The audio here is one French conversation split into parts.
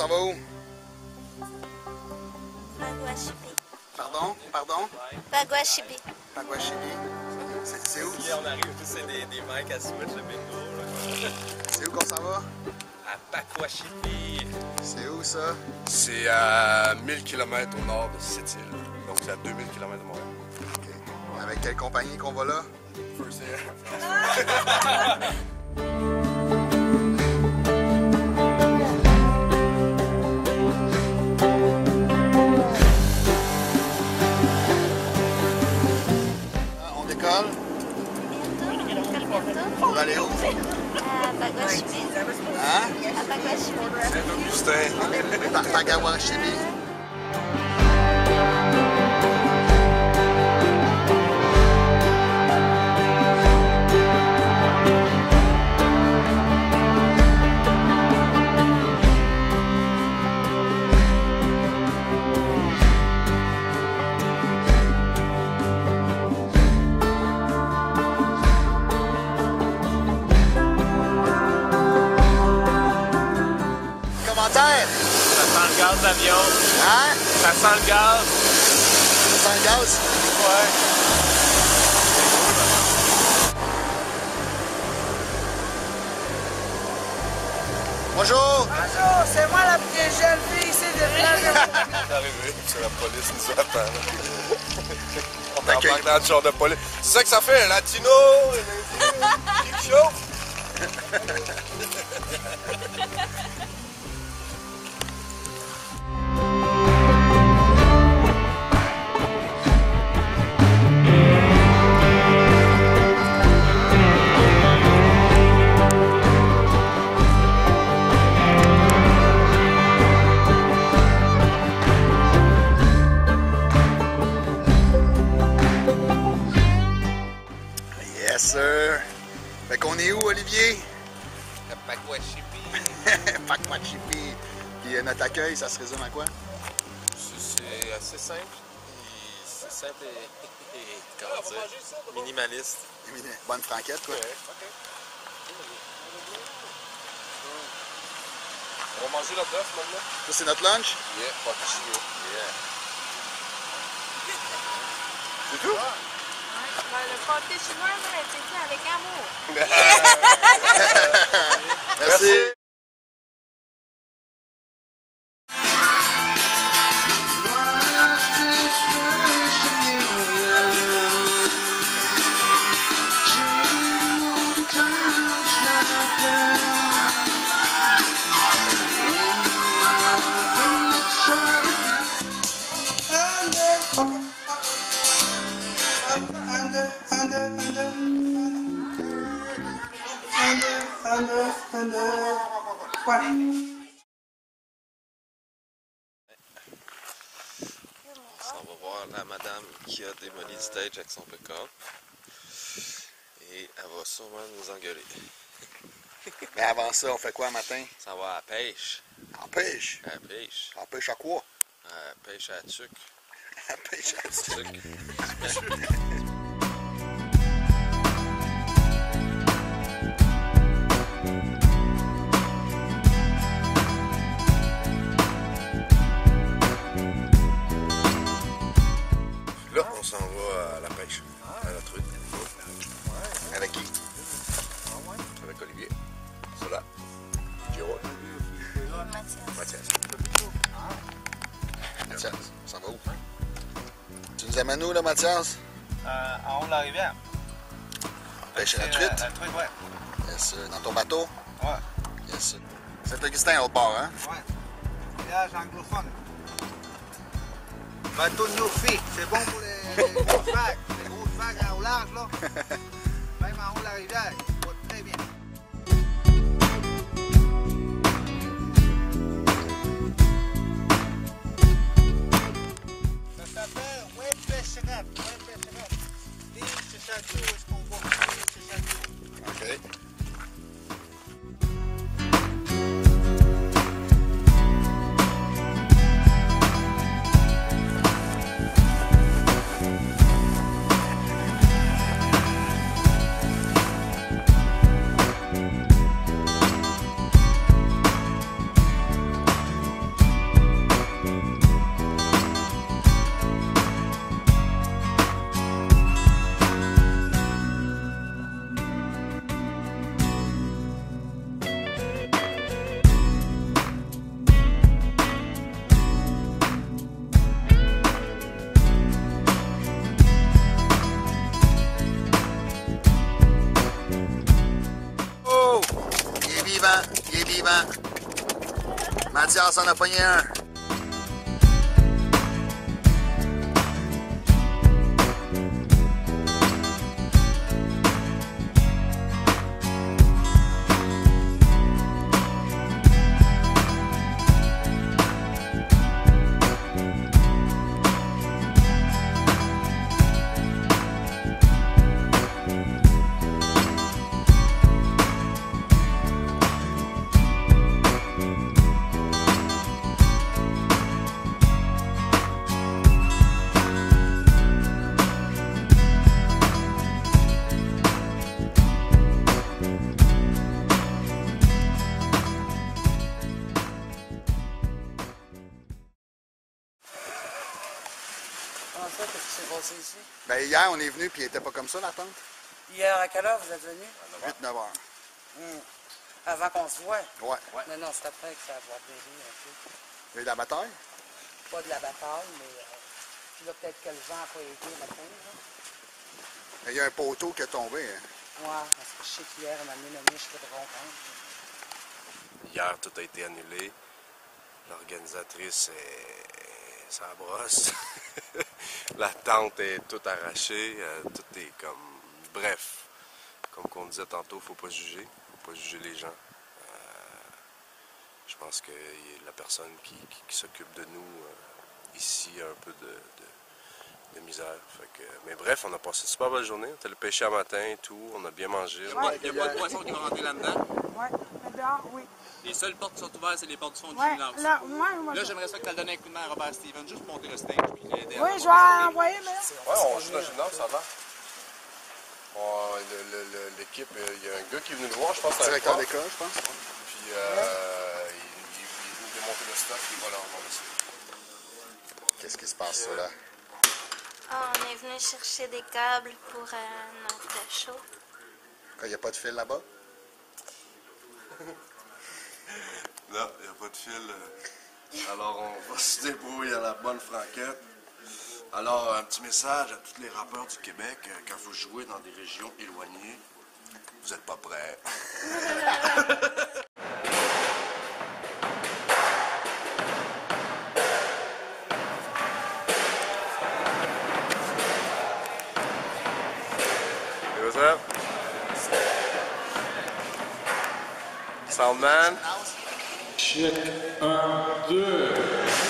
s'en va où? Baguachibi. Pardon? Pardon? Baguachibi. Baguachibi. C'est où? Hier, on arrive, c'est des, des mecs à switch de bingo. C'est où qu'on s'en va? À Baguachibi. C'est où ça? C'est à 1000 km au nord de Sept-Îles. Donc c'est à 2000 km de Montréal. OK. Avec quelle compagnie qu'on va là? First Air. Ah! Où? À Paguashibi. Hein? À Paguashibi. Saint-Augustin. Pa- Pagawashibi. Commentaire? Ça sent le gaz d'avion. Hein? Ça sent le gaz. Ça sent le gaz? Ouais. Bonjour! Bonjour, c'est moi la plus jeune fille ici de village. C'est arrivé, c'est la police nous attend. On On t'accueille. dans le genre de police. C'est ça que ça fait, un latino, un indien, quelque chose. ça se résume à quoi? C'est assez simple. et C'est simple et, et comment dire, minimaliste. Bonne franquette, quoi. On va manger notre œuf maintenant. Ça, c'est notre lunch? Yeah, de chignon. C'est tout? Le pâté chinois, là, c'est fait avec amour. Merci. Va voir la madame qui a démoli le stage avec son pick-up. Et elle va sûrement nous engueuler. Mais avant ça, on fait quoi matin? Ça va à la pêche. En pêche? À la pêche. En pêche à quoi? À la pêche à la tuque. En pêche à Tuque. Mathias. Ça va où? Tu nous amènes où, là, Mathias? Euh, en haut de la rivière. Pêche à la truite? La truite, ouais. Yes. Dans ton bateau? Ouais. Yes. Saint-Augustin, au bord, hein? Ouais. Village anglophone. Bateau de Newfie, c'est bon pour les, les grosses vagues. Les grosses vagues au large, là. Mathias en a pogné un. Hier, on est venu puis il était pas comme ça, la tente? Hier, à quelle heure vous êtes venu? 8-9 heures. Hum. Avant qu'on se voie? Ouais. Non, non, c'est après que ça va périr un peu. Il y a eu la bataille? Pas de la bataille, mais... Euh, puis là, peut-être que le vent n'a pas été le matin, là. Mais il y a un poteau qui est tombé. hein. Ouais, parce que je sais qu'hier, on m'a amené le miche de. Hier, tout a été annulé. L'organisatrice est. ça brosse. La tente est toute arrachée. euh, Tout est comme. Bref, comme qu'on disait tantôt, faut pas juger. faut pas juger les gens. Euh, je pense que la personne qui, qui- qui s'occupe de nous euh, ici a un peu de, de- de misère. Fait que- mais bref, on a passé une super belle journée. On était allé pêcher à matin et tout. On a bien mangé. Il n'y a pas de poisson qui va rentrer là-dedans. Ouais, dehors, oui. Les seules portes qui sont ouvertes, c'est les portes du fond du Ouais, gymnase. là, moi, moi, Là, je- j'aimerais ça que tu le donnes un coup de main à Robert Steven, juste pour monter le stage. Puis oui, je vais envoyer, mais Ouais, on joue dans le gymnase, ça va. Bon, le- le- le- L'équipe, euh, il y a un gars qui est venu nous voir, je pense que c'est un Directeur d'école, je pense. Puis euh, il, il, il est venu démonter le stock, puis voilà, on va laisser. Qu'est-ce qui se passe, ça, là? Ah, on est venu chercher des câbles pour euh, notre show. Quand il n'y a pas de fil là-bas? Non, il n'y a pas de fil. euh. Alors, on va se débrouiller à la bonne franquette. Alors, un petit message à tous les rappeurs du Québec. euh, Quand vous jouez dans des régions éloignées, vous n'êtes pas prêts. Soundman. Check, 1, 2.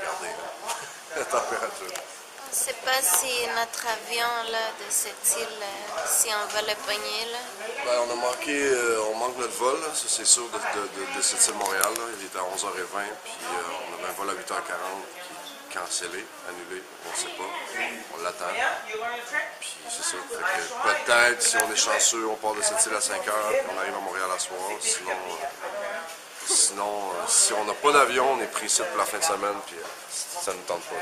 regardez, la température. On ne sait pas si notre avion là, de cette île, euh, si on va le pogner. Là. Ben, on a manqué, euh, on manque notre vol, c'est sûr, de, de, de, de cette île Montréal. là. Il était à 11h20, puis euh, on avait un vol à 8h40 qui est cancellé, annulé, on ne sait pas. On l'attend. Puis c'est ça. Peut-être, si on est chanceux, on part de cette île à 5h, puis on arrive à Montréal à soir. Sinon, euh, sinon euh, si on n'a pas d'avion, on est pris ici pour la fin de semaine, puis euh, ça ne nous tente pas.